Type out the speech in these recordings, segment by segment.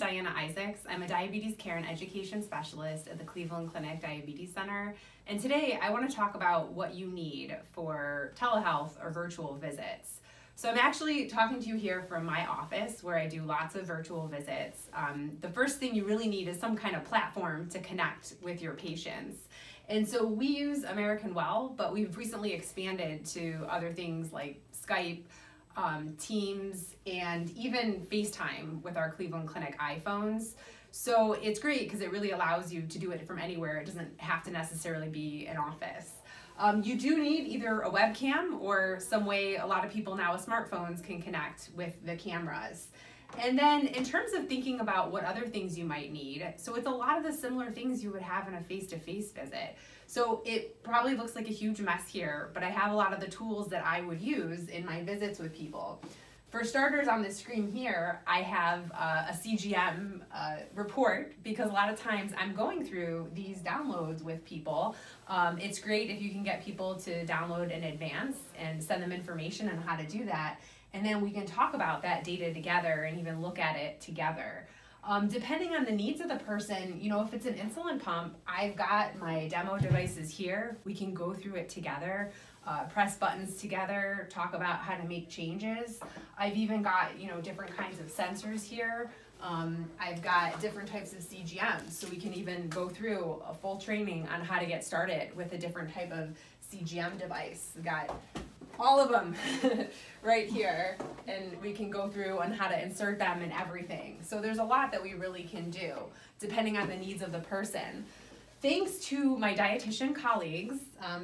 Diana Isaacs. I'm a diabetes care and education specialist at the Cleveland Clinic Diabetes Center. And today I want to talk about what you need for telehealth or virtual visits. So I'm actually talking to you here from my office where I do lots of virtual visits. Um, the first thing you really need is some kind of platform to connect with your patients. And so we use American Well, but we've recently expanded to other things like Skype, um, Teams, and even FaceTime with our Cleveland Clinic iPhones. So it's great because it really allows you to do it from anywhere. It doesn't have to necessarily be an office. Um, you do need either a webcam or some way a lot of people now with smartphones can connect with the cameras. And then in terms of thinking about what other things you might need, so it's a lot of the similar things you would have in a face-to-face -face visit. So it probably looks like a huge mess here, but I have a lot of the tools that I would use in my visits with people. For starters, on the screen here, I have uh, a CGM uh, report because a lot of times I'm going through these downloads with people. Um, it's great if you can get people to download in advance and send them information on how to do that. And then we can talk about that data together and even look at it together. Um, depending on the needs of the person, you know, if it's an insulin pump, I've got my demo devices here. We can go through it together, uh, press buttons together, talk about how to make changes. I've even got, you know, different kinds of sensors here. Um, I've got different types of CGMs, so we can even go through a full training on how to get started with a different type of CGM device. We've got all of them right here and we can go through on how to insert them and everything. So there's a lot that we really can do depending on the needs of the person. Thanks to my dietitian colleagues,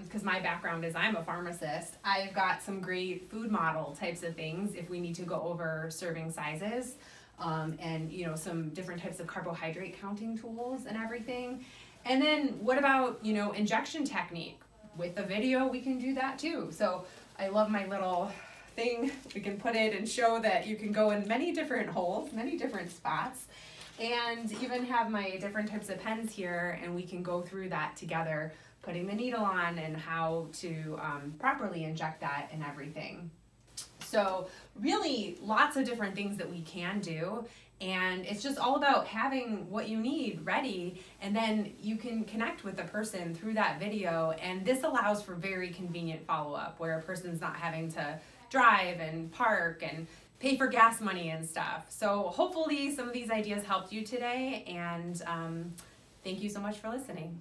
because um, my background is I'm a pharmacist, I've got some great food model types of things if we need to go over serving sizes um, and you know some different types of carbohydrate counting tools and everything. And then what about you know injection technique? With the video, we can do that too. So I love my little thing. We can put it and show that you can go in many different holes, many different spots, and even have my different types of pens here, and we can go through that together, putting the needle on and how to um, properly inject that and everything. So really lots of different things that we can do. And it's just all about having what you need ready. And then you can connect with the person through that video. And this allows for very convenient follow-up where a person's not having to drive and park and pay for gas money and stuff. So hopefully some of these ideas helped you today. And um, thank you so much for listening